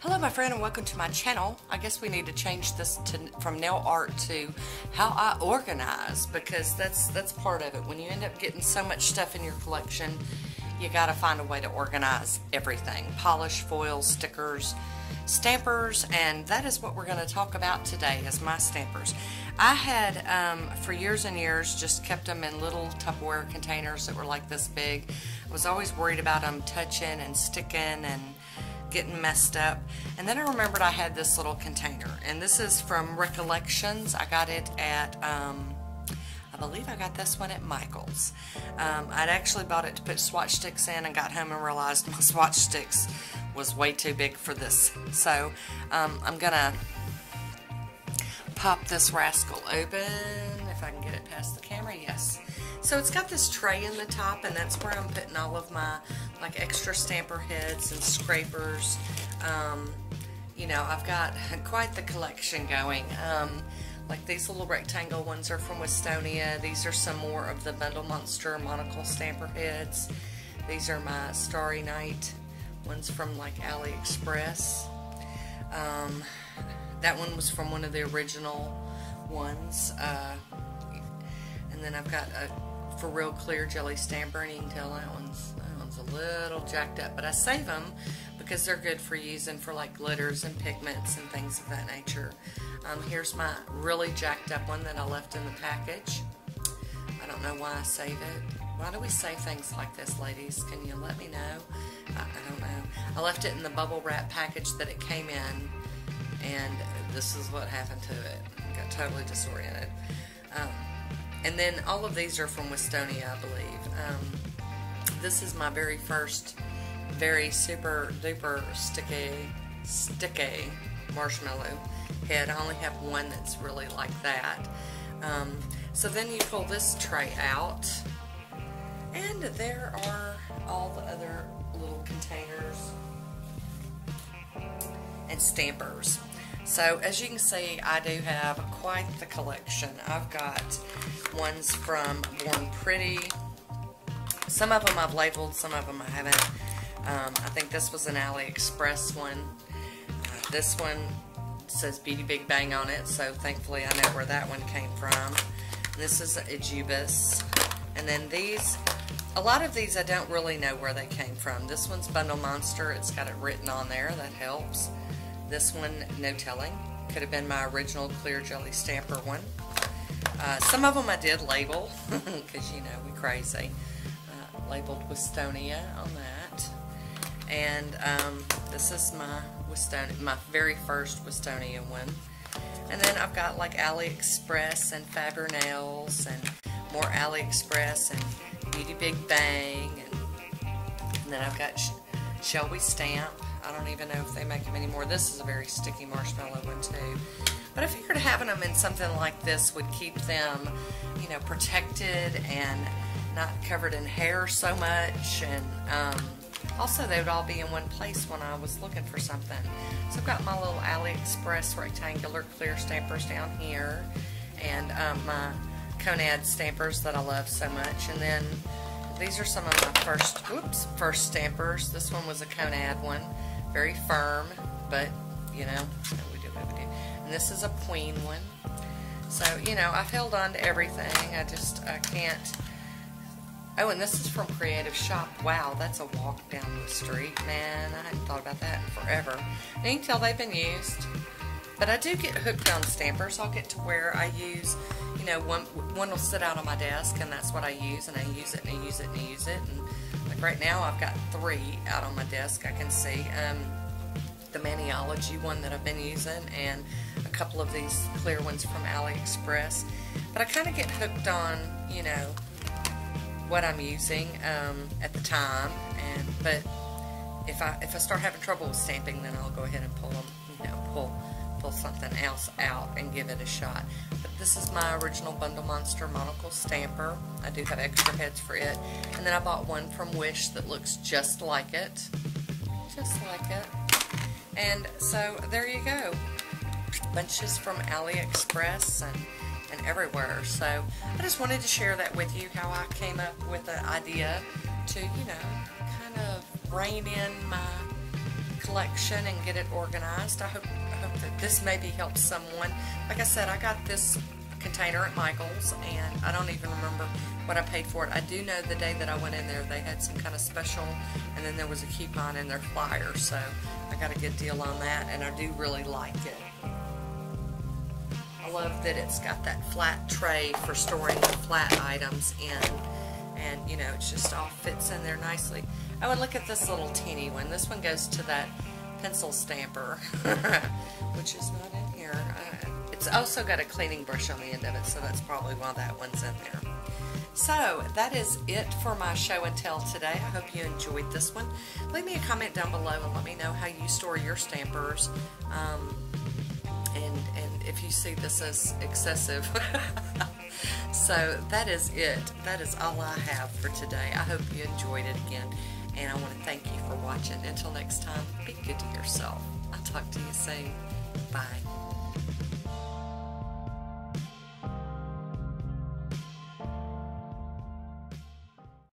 Hello my friend and welcome to my channel. I guess we need to change this to from nail art to how I organize because that's that's part of it. When you end up getting so much stuff in your collection, you gotta find a way to organize everything. Polish, foils, stickers, stampers, and that is what we're gonna talk about today is my stampers. I had, um, for years and years, just kept them in little Tupperware containers that were like this big. I was always worried about them touching and sticking and getting messed up. And then I remembered I had this little container. And this is from Recollections. I got it at, um, I believe I got this one at Michael's. Um, I'd actually bought it to put swatch sticks in and got home and realized my swatch sticks was way too big for this. So um, I'm going to pop this rascal open if I can get it past the camera. Yes. So it's got this tray in the top and that's where I'm putting all of my like extra stamper heads and scrapers. Um, you know, I've got quite the collection going. Um, like these little rectangle ones are from Winstonia. These are some more of the Bundle Monster monocle stamper heads. These are my Starry Night ones from like AliExpress. Um, that one was from one of the original ones. Uh, and then I've got a for real clear jelly stamper and you can tell that one's that one's a little jacked up. But I save them because they're good for using for like glitters and pigments and things of that nature. Um, here's my really jacked up one that I left in the package. I don't know why I save it. Why do we save things like this ladies? Can you let me know? I, I don't know. I left it in the bubble wrap package that it came in and this is what happened to it got totally disoriented. Um, and then all of these are from Winstonia, I believe. Um, this is my very first, very super duper sticky, sticky marshmallow head. I only have one that's really like that. Um, so then you pull this tray out, and there are all the other little containers and stampers. So as you can see, I do have quite the collection. I've got ones from Born Pretty. Some of them I've labeled, some of them I haven't. Um, I think this was an AliExpress one. Uh, this one says Beauty Big Bang on it, so thankfully I know where that one came from. This is Ejubis. And then these, a lot of these I don't really know where they came from. This one's Bundle Monster. It's got it written on there. That helps. This one, no telling. Could have been my original clear jelly stamper one. Uh, some of them I did label, because you know, we crazy. Uh, labeled Winstonia on that. And um, this is my Winstonia, my very first Winstonia one. And then I've got like AliExpress and Faber Nails and more AliExpress and Beauty Big Bang. And, and then I've got Sh Shelby Stamp I don't even know if they make them anymore. This is a very sticky marshmallow one too. But I figured having them in something like this would keep them, you know, protected and not covered in hair so much. And um, also they would all be in one place when I was looking for something. So I've got my little AliExpress rectangular clear stampers down here. And um, my Konad stampers that I love so much. And then these are some of my first, whoops, first stampers. This one was a Konad one very firm, but you know, we do what we do. And this is a queen one. So, you know, I've held on to everything. I just, I can't. Oh, and this is from Creative Shop. Wow, that's a walk down the street. Man, I hadn't thought about that in forever. And you can tell they've been used. But I do get hooked on stampers. I'll get to where I use, know, one, one will sit out on my desk, and that's what I use, and I use it, and I use it, and I use it. And Right now I've got three out on my desk I can see. Um, the Maniology one that I've been using and a couple of these clear ones from AliExpress. But I kind of get hooked on, you know, what I'm using um, at the time. And But if I, if I start having trouble with stamping, then I'll go ahead and pull them, you know, pull pull something else out and give it a shot. But this is my original Bundle Monster Monocle Stamper. I do have extra heads for it. And then I bought one from Wish that looks just like it. Just like it. And so there you go. Bunches from AliExpress and, and everywhere. So I just wanted to share that with you, how I came up with the idea to, you know, kind of rein in my collection and get it organized. I hope, I hope that this maybe helps someone. Like I said, I got this container at Michael's and I don't even remember what I paid for it. I do know the day that I went in there they had some kind of special and then there was a coupon in their flyer so I got a good deal on that and I do really like it. I love that it's got that flat tray for storing the flat items in and you know it just all fits in there nicely. Oh and look at this little teeny one. This one goes to that pencil stamper which is not in here. Uh, it's also got a cleaning brush on the end of it so that's probably why that one's in there. So that is it for my show and tell today. I hope you enjoyed this one. Leave me a comment down below and let me know how you store your stampers. Um, if you see this as excessive. so that is it. That is all I have for today. I hope you enjoyed it again. And I want to thank you for watching. Until next time, be good to yourself. I'll talk to you soon. Bye.